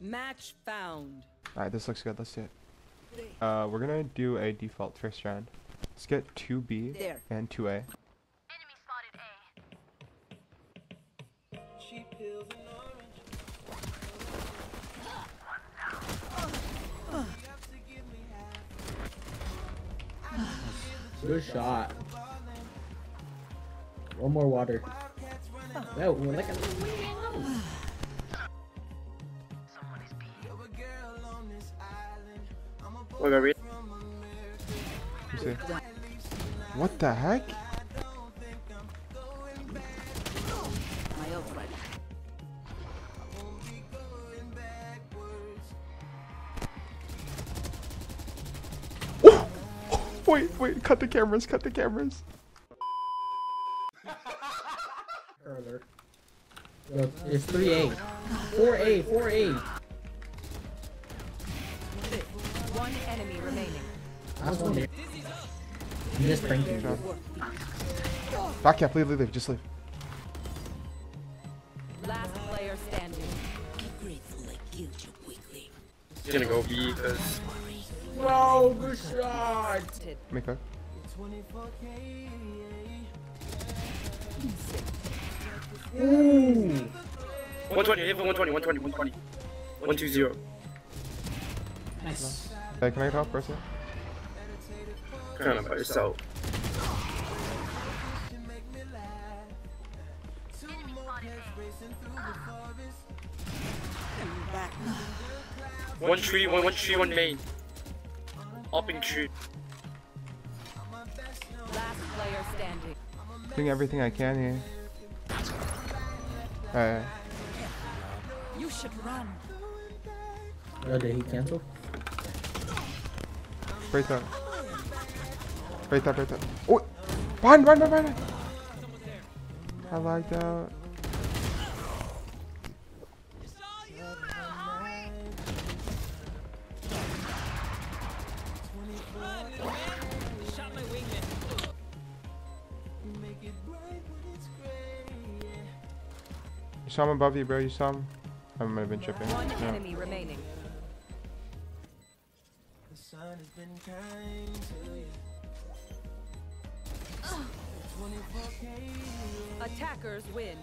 Match found. Alright, this looks good. Let's do it. Uh, we're gonna do a default first round. Let's get 2B There. and 2A. Good shot. One more water. No, we're like a Wait, wait, wait. What the heck? My ult ready. Wait, wait, cut the cameras, cut the cameras. further. Yo, It's 3A. 4A, 4A. One enemy remaining. Last one there. I'm just pranking Good you. job. Back cap, leave, leave, leave, just leave. Last player standing. He's gonna go B because No, good shot. Make a. 120, hit for 120, 120, 120. 120. Nice. Hey, can I talk for a? Kind of by yourself. One tree, one, one tree, one main. Upping tree. Last player standing. Doing everything I can here. Alright. You should run. Oh, did he cancel? Break that. Break that, break that. Oh! Behind, behind, behind, behind! I lagged out. You saw him above you, bro. You saw him. I might have been tripping. One No. enemy remaining. Attackers win.